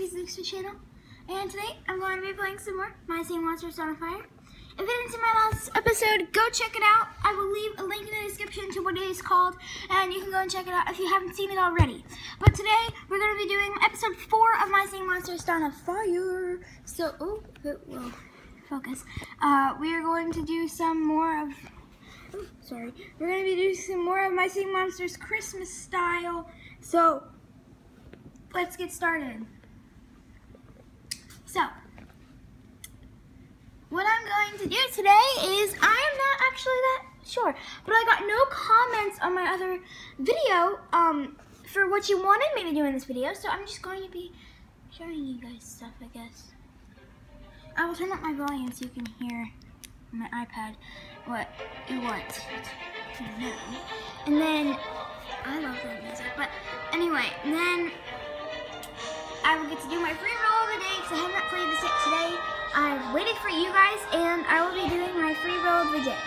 Baby's Luke's channel, and today I'm going to be playing some more My Singing Monsters of Fire. If you didn't see my last episode, go check it out. I will leave a link in the description to what it is called, and you can go and check it out if you haven't seen it already. But today, we're going to be doing episode 4 of My Singing Monsters of Fire. So, oh, it will focus. Uh, we are going to do some more of, oh, sorry. We're going to be doing some more of My Singing Monsters Christmas style. So, let's get started. So, what I'm going to do today is I am not actually that sure, but I got no comments on my other video um, for what you wanted me to do in this video, so I'm just going to be showing you guys stuff, I guess. I will turn up my volume so you can hear my iPad what you want to know. And then, I love that music, but anyway, then I will get to do my free roll of the day because I have not played this yet today. I've waited for you guys and I will be doing my free roll of the day.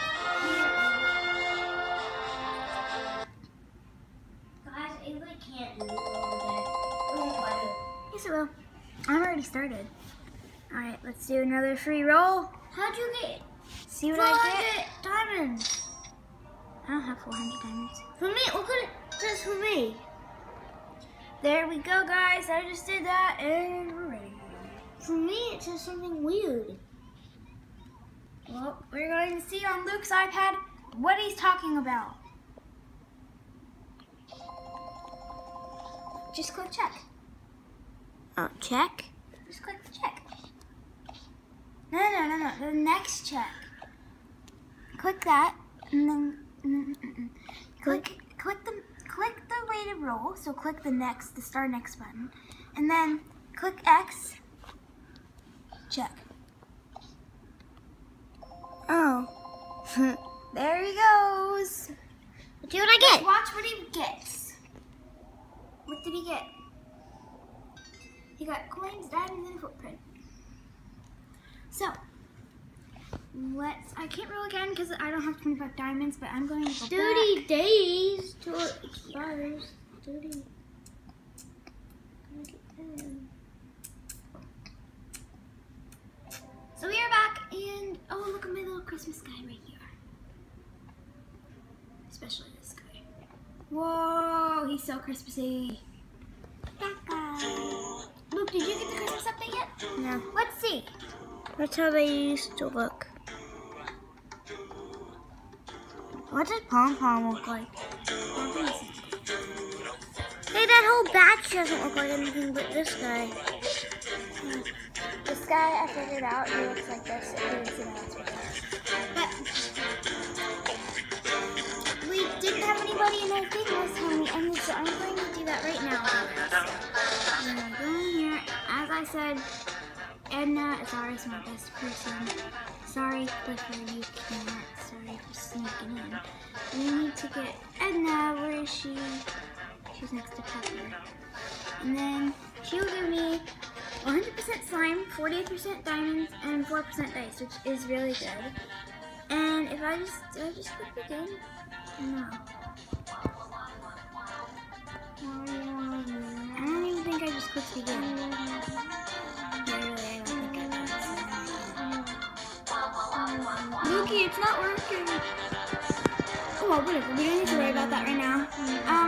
Guys, can't do it Yes, it will. I'm already started. Alright, let's do another free roll. How'd you get See what I 400 get? diamonds? I don't have 400 diamonds. For me, look at it just for me. There we go, guys. I just did that and we're ready. For me, it says something weird. Well, we're going to see on Luke's iPad what he's talking about. Just click check. Oh, check? Just click check. No, no, no, no. The next check. Click that, and then mm, mm, mm. click click the click the way to roll. So click the next, the star next button, and then click X. Check. Oh. There he goes. See what I get? Watch what he gets. What did he get? He got coins, diamonds, and a footprint. So, let's. I can't roll again because I don't have 25 diamonds, but I'm going to go 30 back. days till it expires. 30. So we are back, and oh, look at my little Christmas guy right here. Especially this guy. Whoa, he's so Christmassy. That guy. Luke, did you get the Christmas update yet? No. Let's see. That's how they used to look. What does Pom Pom look like? Hey, that whole batch doesn't look like anything but this guy. This guy, I figured out, he looks like this. Last video. But we didn't have anybody in our thing last time ended, so I'm going to do that right now. I'm gonna go in here. As I said, Edna is always my best person. Sorry, Clifford, you can't. Sorry for sneaking in. We need to get Edna. Where is she? She's next to Pepper. And then she'll give me 100% slime, 48% diamonds, and 4% dice, which is really good. And if I just, did I just click begin? No. I don't even think I just clicked begin. Yeah, really, I don't think I did. Lukey, it's not working. Oh, well, whatever. We don't need to worry about that right now. Um,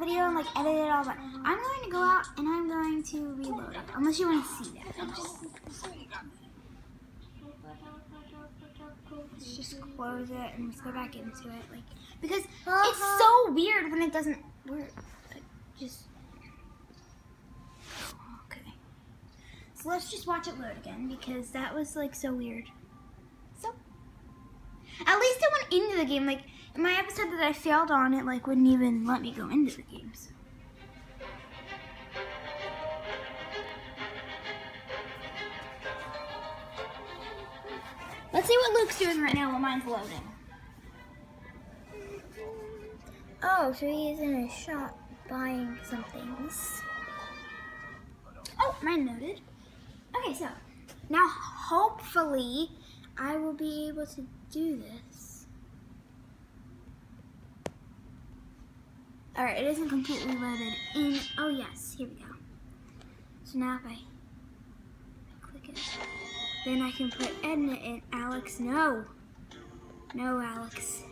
video and like edit it all, but I'm going to go out and I'm going to reload it. Unless you want to see that. I'm just, let's just close it and let's go back into it. Like, because it's so uh-huh. weird when it doesn't work. Like, just, okay. So let's just watch it load again because that was like so weird. So, at least it went into the game. Like, my episode that I failed on, it like wouldn't even let me go into the games. Let's see what Luke's doing right now while mine's loading. Oh, so he's in a shop buying some things. Oh, mine noted. Okay, so now hopefully I will be able to do this. Alright, it isn't completely loaded in. Oh, yes, here we go. So now if I click it, then I can put Edna in. Alex, no. No, Alex.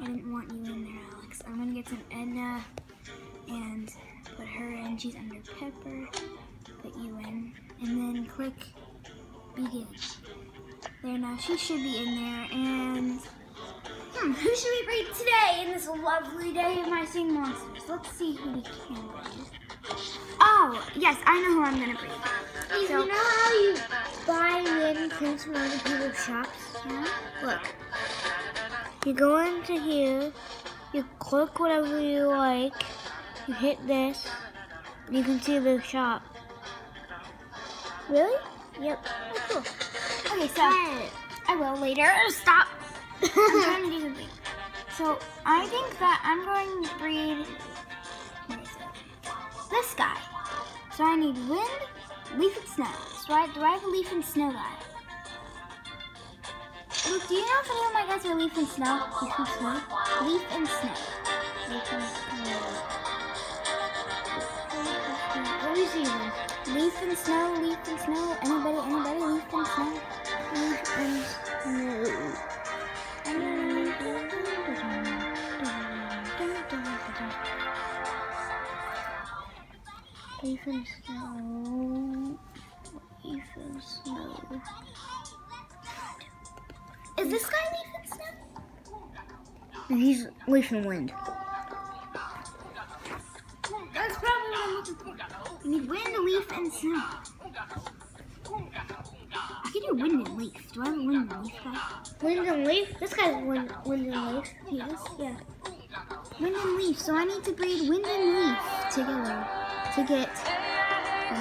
I didn't want you in there, Alex. I'm gonna get some Edna and put her in. She's under Pepper. Put you in. And then click begin. There now, she should be in there. And hmm, who should we breed today in this lovely day of My Singing Monsters? Let's see who we can. Oh, yes, I know who I'm gonna breed. Hey, So- you know how you buy random things from other people's shops? Yeah? Look. You go into here, you click whatever you like, you hit this, you can see the shop. Really? Yep. Oh, cool. Okay, so I will later. Stop. I'm trying to do something. So I think that I'm going to breed. This guy. So I need wind, leaf, and snow. So I, do I have a leaf and snow guy? Luke, do you know if any of my guys are leaf and snow? Leaf and snow. Leaf and snow. Leaf and this. Leaf and snow, leaf and snow. Anybody, anybody, leaf and snow? Leaf and snow. And snow. And snow. Is this guy leaf and snow? He's leaf and wind. That's probably what I'm looking for. Need wind, leaf, and snow. Wind and leaf. Do I have a wind and leaf guy? Wind and leaf? This guy's wind, wind and leaf. Yes, yeah. Wind and leaf. So I need to breed wind and leaf together to get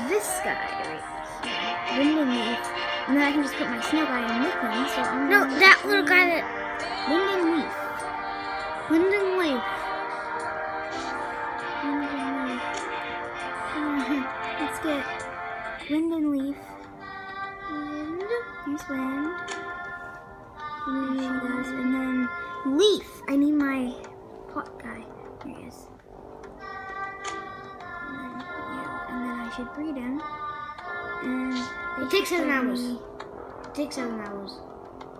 this guy right here. Wind and leaf. And then I can just put my snow guy in with him. So I'm No, that little guy that. wind and leaf. Wind and leaf. Wind and leaf. Let's get wind and leaf. Wind. Here's wind. And then. And then leaf. I need my pot guy. Here he is. And then, yeah. And then I should breed him. And It takes seven hours. It takes seven hours.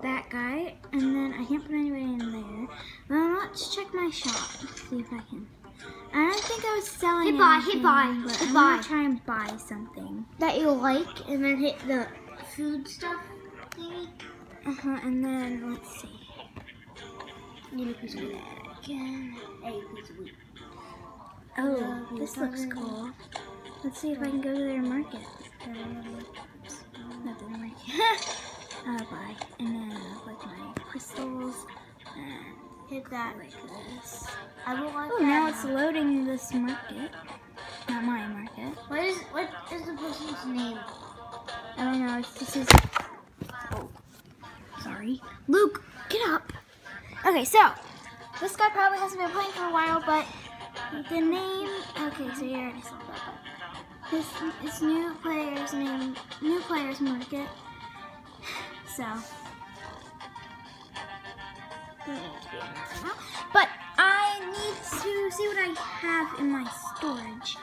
That guy. And then I can't put anybody in there. Well, let's check my shop. See if I can. I don't think I was selling Hit buy, hit anything, buy, but hit I'm buy. gonna try and buy something. That you like, and then hit the food stuff. Uh huh. And then let's see. Need a piece of wheat. Again. Hey, piece of wheat. Oh, this looks cool. Let's see if I can go to their market. Oops, Not their market. uh, buy. And then like my crystals and Hit that. like this. I will like Oh, that. now it's loading this market. Not my market. What is what is the person's name? I don't know. It's this is. Sorry, Luke, get up. Okay, so this guy probably hasn't been playing for a while, but the name. Okay, so you already saw that. but This this new player's name, new player's market. So. But I need to see what I have in my storage.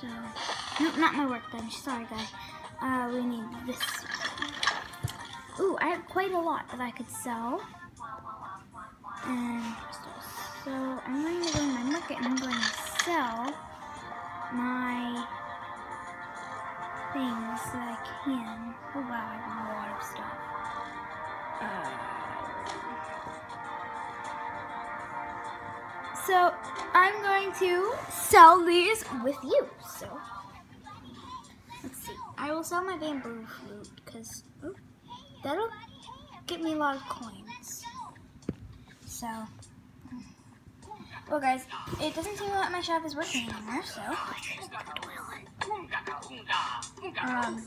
So, no, not my workbench. Sorry, guys. Uh, we need this. Ooh, I have quite a lot that I could sell. And so I'm going to go to my market and I'm going to sell my things that I can. Oh wow, I have a lot of stuff. Uh, so I'm going to sell these with you. So let's see. I will sell my bamboo flute because that'll get me a lot of coins. So, well, guys, it doesn't seem like my shop is working anymore. So, um,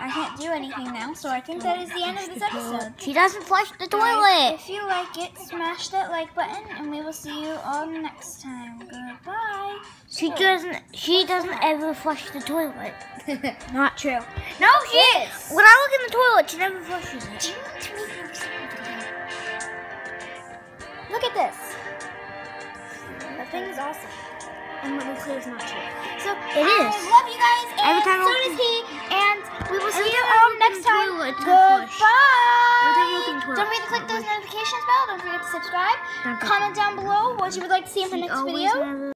I can't do anything now, so I think that is the end of this episode. She doesn't flush the Guys, toilet. If you like it, smash that like button, and we will see you all next time. She doesn't. She doesn't ever flush the toilet. Not true. No, she Yes. When I look in the toilet, she never flushes it. Do you want to make your secret video? Look at this. That thing is awesome. And what we say is not true. So It I is. love you guys, and Every time I so open- does he. And we will see you all um, next time. toilet, it's gonna flush. Every time I open the Goodbye. toilet, Don't forget to click those notifications bell. Don't forget to subscribe. Comment down below what you would like to see in She next video.